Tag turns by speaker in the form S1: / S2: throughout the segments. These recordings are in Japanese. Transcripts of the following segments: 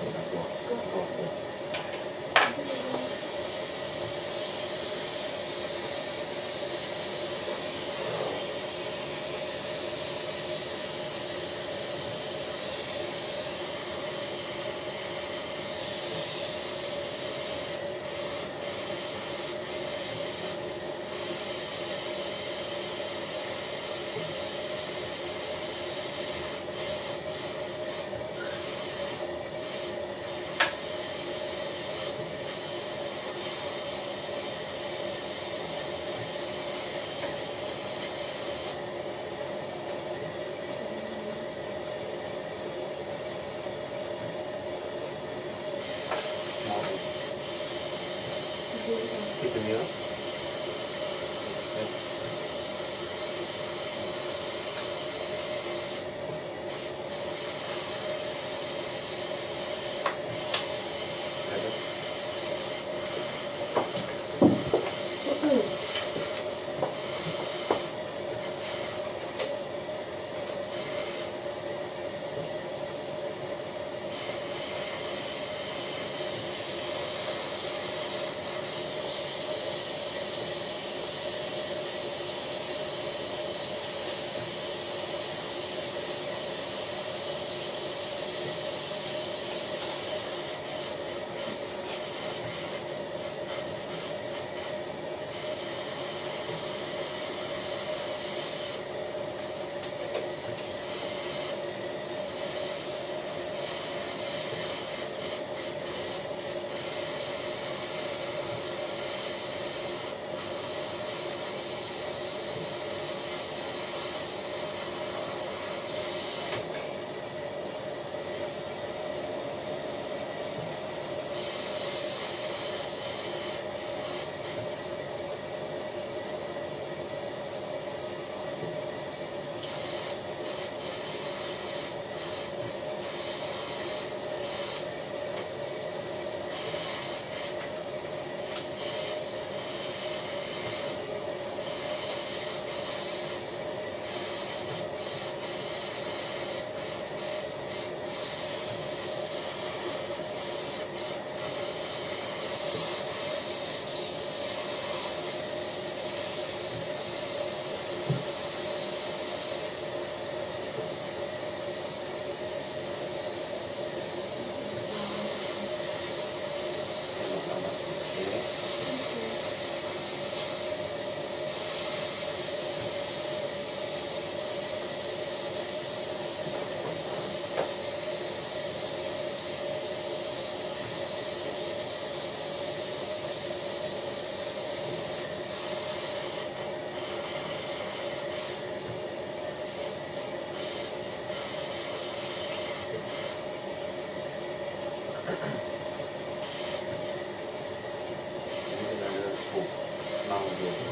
S1: 切ってみよう。ago.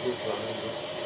S1: cruzando